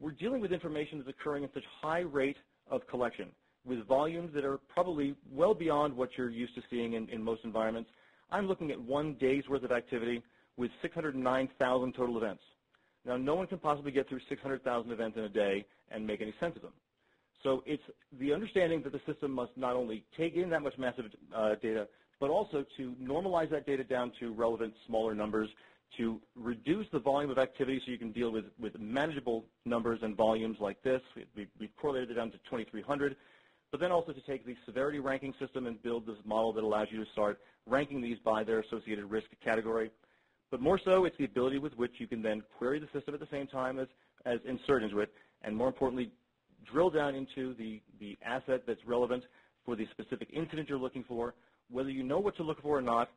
we're dealing with information that's occurring at such high rate of collection with volumes that are probably well beyond what you're used to seeing in, in most environments. I'm looking at one day's worth of activity with 609,000 total events. Now, no one can possibly get through 600,000 events in a day and make any sense of them. So it's the understanding that the system must not only take in that much massive uh, data, but also to normalize that data down to relevant smaller numbers, to reduce the volume of activity so you can deal with, with manageable numbers and volumes like this. We, we've correlated it down to 2,300, but then also to take the severity ranking system and build this model that allows you to start ranking these by their associated risk category. But more so, it's the ability with which you can then query the system at the same time as, as insert into it, and more importantly, drill down into the, the asset that's relevant for the specific incident you're looking for. Whether you know what to look for or not,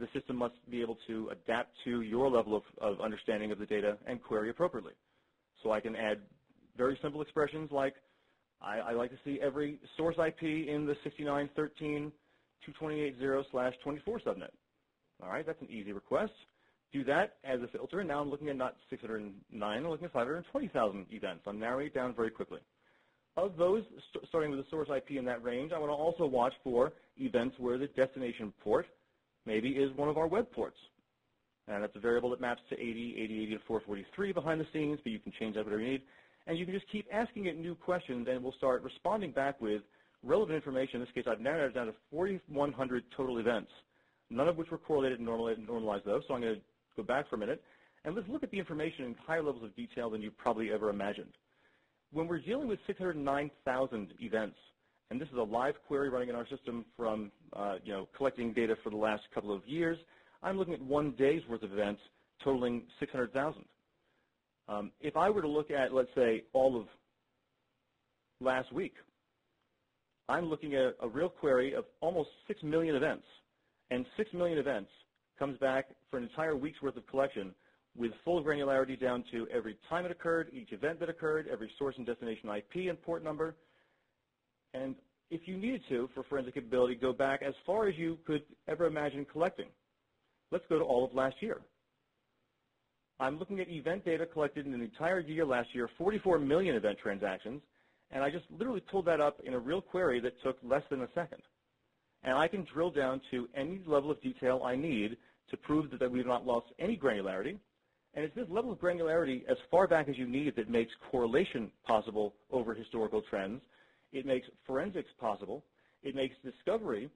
the system must be able to adapt to your level of, of understanding of the data and query appropriately. So I can add very simple expressions like, I, I like to see every source IP in the 6913.228.0 slash 24 subnet. All right, that's an easy request do that as a filter, and now I'm looking at not 609, I'm looking at 520,000 events. I'm narrowing it down very quickly. Of those, st starting with the source IP in that range, I want to also watch for events where the destination port maybe is one of our web ports. And that's a variable that maps to 80, 80, 80 to 443 behind the scenes, but you can change that whatever you need. And you can just keep asking it new questions, and we'll start responding back with relevant information. In this case, I've narrowed it down to 4,100 total events, none of which were correlated and normalized, though. So I'm going to go back for a minute, and let's look at the information in higher levels of detail than you probably ever imagined. When we're dealing with 609,000 events, and this is a live query running in our system from uh, you know, collecting data for the last couple of years, I'm looking at one day's worth of events totaling 600,000. Um, if I were to look at, let's say, all of last week, I'm looking at a real query of almost 6 million events. And 6 million events comes back for an entire week's worth of collection with full granularity down to every time it occurred, each event that occurred, every source and destination IP and port number. And if you needed to, for forensic ability, go back as far as you could ever imagine collecting. Let's go to all of last year. I'm looking at event data collected in the entire year last year, 44 million event transactions, and I just literally pulled that up in a real query that took less than a second. And I can drill down to any level of detail I need to prove that we've not lost any granularity. And it's this level of granularity as far back as you need that makes correlation possible over historical trends. It makes forensics possible. It makes discovery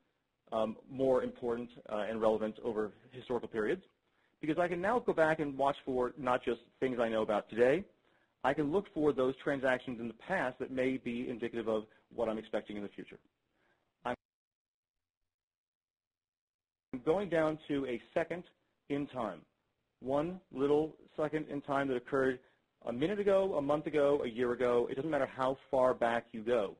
um, more important uh, and relevant over historical periods because I can now go back and watch for not just things I know about today. I can look for those transactions in the past that may be indicative of what I'm expecting in the future. I'm going down to a second in time. One little second in time that occurred a minute ago, a month ago, a year ago. It doesn't matter how far back you go.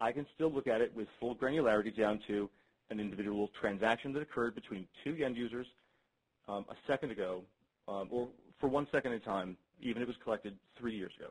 I can still look at it with full granularity down to an individual transaction that occurred between two end users um, a second ago, um, or for one second in time, even if it was collected three years ago.